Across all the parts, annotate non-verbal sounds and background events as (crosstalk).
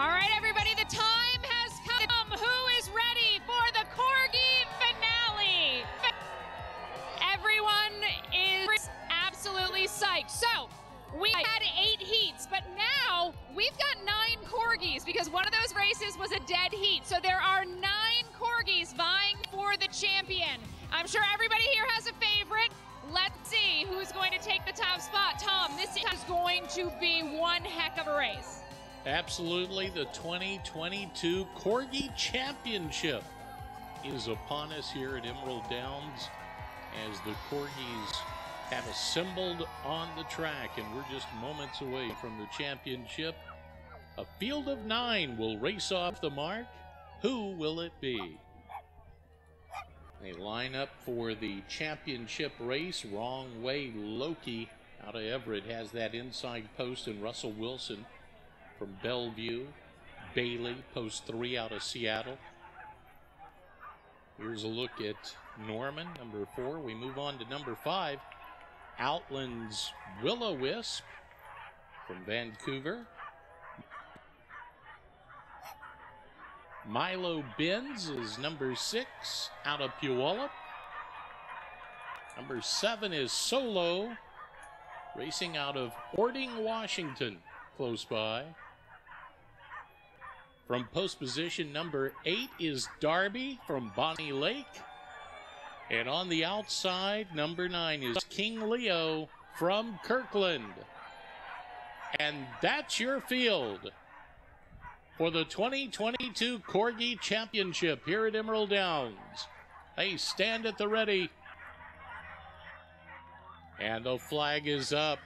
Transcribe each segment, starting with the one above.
All right, everybody, the time has come. Who is ready for the Corgi finale? Everyone is absolutely psyched. So, we had eight heats, but now we've got nine Corgis because one of those races was a dead heat. So, there are nine Corgis vying for the champion. I'm sure everybody here has a favorite. Let's see who's going to take the top spot. Tom, this is going to be one heck of a race. Absolutely. The 2022 Corgi Championship is upon us here at Emerald Downs as the Corgis have assembled on the track, and we're just moments away from the championship. A field of nine will race off the mark. Who will it be? They line up for the championship race. Wrong way, Loki out of Everett has that inside post, and Russell Wilson from Bellevue. Bailey, post three out of Seattle. Here's a look at Norman, number four. We move on to number five. Outland's Willow Wisp from Vancouver. Milo Benz is number six out of Puyallup. Number seven is Solo, racing out of Orting, Washington, close by. From post position number eight is Darby from Bonney Lake. And on the outside, number nine is King Leo from Kirkland. And that's your field for the 2022 Corgi Championship here at Emerald Downs. They stand at the ready. And the flag is up.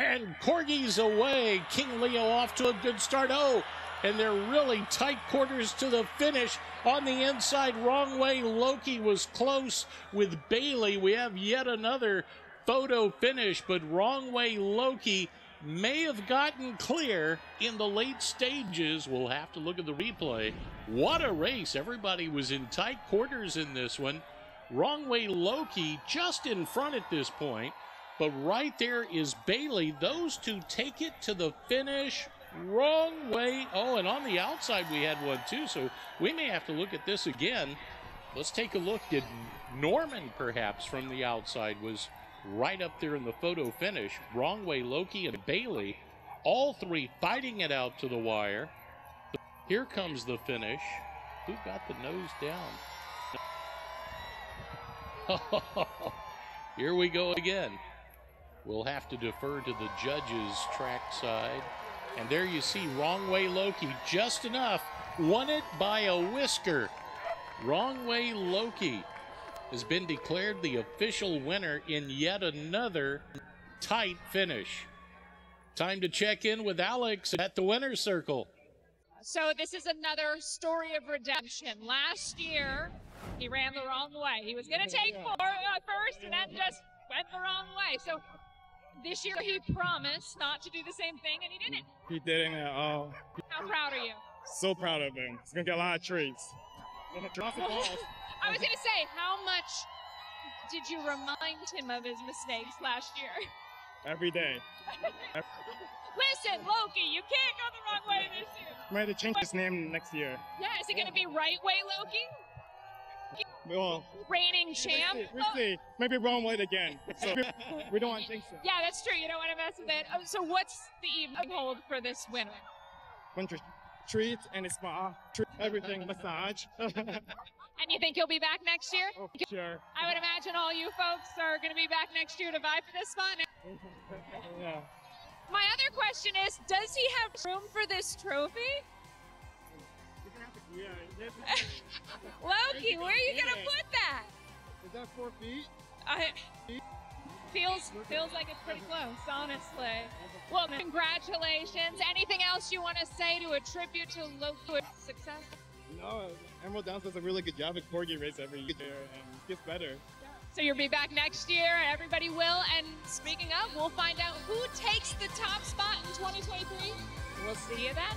And Corgi's away. King Leo off to a good start. Oh, and they're really tight quarters to the finish on the inside. Wrong way. Loki was close with Bailey. We have yet another photo finish, but wrong way Loki may have gotten clear in the late stages. We'll have to look at the replay. What a race. Everybody was in tight quarters in this one. Wrong way Loki just in front at this point. But right there is Bailey. Those two take it to the finish. Wrong way. Oh, and on the outside we had one too. So we may have to look at this again. Let's take a look. Did Norman perhaps from the outside was right up there in the photo finish? Wrong way Loki and Bailey. All three fighting it out to the wire. Here comes the finish. Who got the nose down? (laughs) Here we go again. We'll have to defer to the judges track side. And there you see Wrong Way Loki just enough. Won it by a whisker. Wrong Way Loki has been declared the official winner in yet another tight finish. Time to check in with Alex at the winner's circle. So this is another story of redemption. Last year, he ran the wrong way. He was going to take four, uh, first and then just went the wrong way. So this year he promised not to do the same thing, and he didn't. He didn't at all. How proud are you? So proud of him. He's gonna get a lot of treats. (laughs) I was gonna say, how much did you remind him of his mistakes last year? Every day. (laughs) Listen, Loki, you can't go the wrong way this year. Might have to change his name next year. Yeah, is it gonna be right way Loki? Well, Reigning champ? we'll see. Maybe wrong way again. So we don't want to think so. Yeah, that's true. You don't want to mess with it. Oh, so what's the evening hold for this winner? Of treats and a spa, treat, everything, massage. (laughs) And you think you'll be back next year? oh, sure. I would imagine all you folks are going to be back next year to vie for this spot. (laughs) Yeah. My other question is, does he have room for this trophy? Yeah. (laughs) Loki, where are you going to put that? Is that four feet? I, feels feels like it's pretty close, honestly. Well, congratulations. Anything else you want to say to attribute to Loki's success? No, Emerald Downs does a really good job at corgi race every year and it gets better. So you'll be back next year, and everybody will. And speaking of, we'll find out who takes the top spot in 2023. We'll see you then.